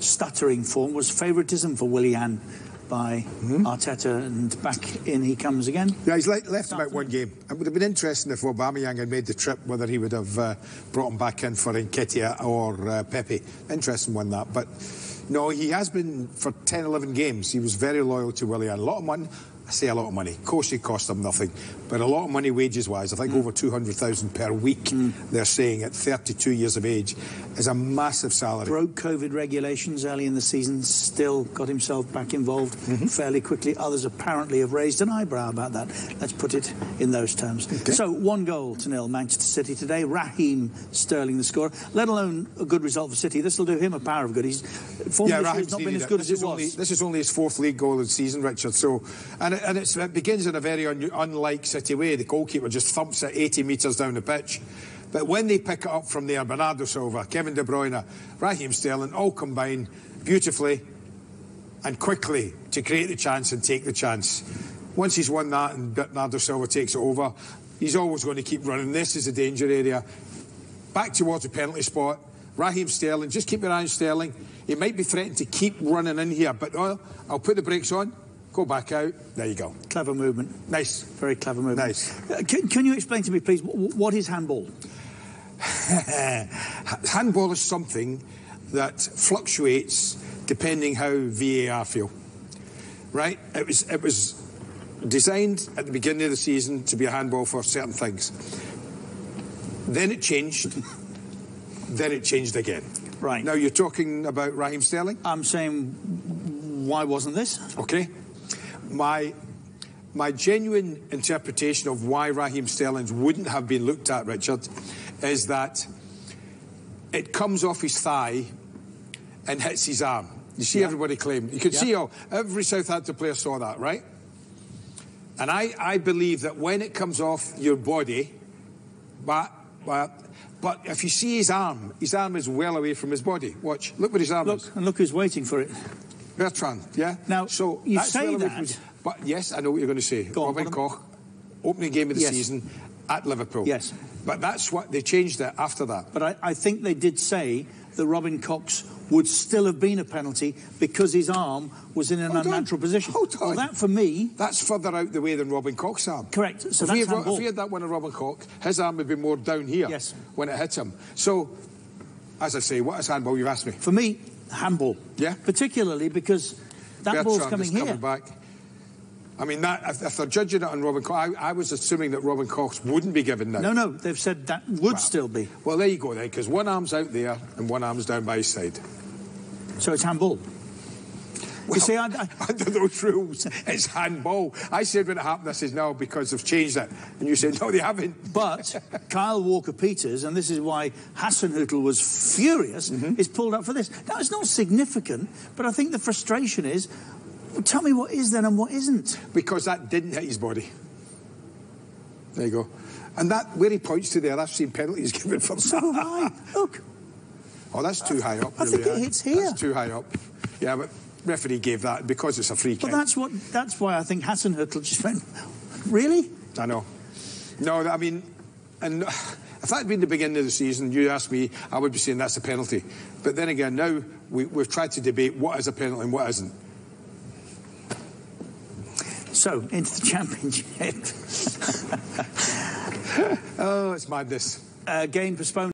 stuttering form was favouritism for Willian by Hmm? Arteta, and back in he comes again. Yeah, he's le- left about one game. It would have been interesting if Aubameyang had made the trip, whether he would have uh, brought him back in for Nketiah or uh, Pepe. Interesting one, that. But no, he has been for 10, 11 games. He was very loyal to Willian. A lot of money. I say a lot of money. Of course, it cost him nothing, but a lot of money wages-wise. I think over two hundred thousand per week. They're saying at 32 years of age is a massive salary. Broke COVID regulations early in the season, still got himself back involved Mm-hmm. fairly quickly. Others apparently have raised an eyebrow about that. Let's put it in those terms. So, one goal to nil, Manchester City today. Raheem Sterling, the scorer. Let alone a good result for City. This will do him a power of good. He's form has not been as good This as it only, was. this is only his fourth league goal of the season, Richard. So, and it, and it's, it begins in a very un, unlike City way. The goalkeeper just thumps it 80 metres down the pitch. But when they pick it up from there, Bernardo Silva, Kevin De Bruyne, Raheem Sterling, all combine beautifully and quickly to create the chance and take the chance. Once he's won that and Bernardo Silva takes it over, he's always going to keep running. This is a danger area. Back towards the penalty spot. Raheem Sterling, just keep your eye on Sterling. He might be threatened to keep running in here, but oh, I'll put the brakes on, go back out. There you go. Clever movement. Nice. Very clever movement. Nice. Uh, Can, can you explain to me, please, what is handball? Handball is something that fluctuates depending how VAR feel. Right? It was it was designed at the beginning of the season to be a handball for certain things. Then it changed. then it changed again. Right. Now you're talking about Raheem Sterling. I'm saying, why wasn't this? Okay. My my genuine interpretation of why Raheem Sterling's wouldn't have been looked at, Richard, is that it comes off his thigh and hits his arm. You see Yeah. everybody claimed. You could Yeah. see how every Southampton player saw that, right? And I, I believe that when it comes off your body, but, but, but if you see his arm, his arm is well away from his body. Watch. Look what his arm is. Look, and look who's waiting for it. Bertrand, yeah. Now, so you say that- his- but yes, I know what you're going to say. Go Robin am- Koch, opening game of the Yes. season at Liverpool. Yes. but that's what they changed it after that. But I, I think they did say that Robin Koch's would still have been a penalty because his arm was in an Hold on. unnatural position. Hold on. Well, that for me, That's further out the way than Robin Koch's arm. correct. So if, that's he had, handball. if he had that one of Robin Koch, his arm would be more down here Yes. when it hit him. So, as I say, what is handball? You've asked me. For me, handball. Yeah. Particularly because that ball's Bertrand coming is here. coming back. I mean, that, if, if they're judging it on Robin Koch, I, I was assuming that Robin Koch's wouldn't be given that. No, no, they've said that would still be. Well, there you go then, because one arm's out there and one arm's down by his side. So it's handball. You see, I, I, Under those rules, it's handball. I said when it happened, I said no because they've changed it, and you said no, they haven't. But Kyle Walker Peters, and this is why Hasenhüttl was furious, Mm-hmm. is pulled up for this. Now, it's not significant, but I think the frustration is well, tell me what is then and what isn't. Because that didn't hit his body. There you go. And that where he points to there, I've seen penalties given for So high. Look, Oh, that's too high up. I think it hits here. That's too high up. Yeah, but referee gave that because it's a free kick. but that's what. That's why I think Hasenhüttl just went. Really? I know. No, I mean, and if that had been the beginning of the season, you asked me, I would be saying that's a penalty. But then again, now we, we've tried to debate what is a penalty and what isn't. So into the championship. Oh, it's madness. uh, game postponed.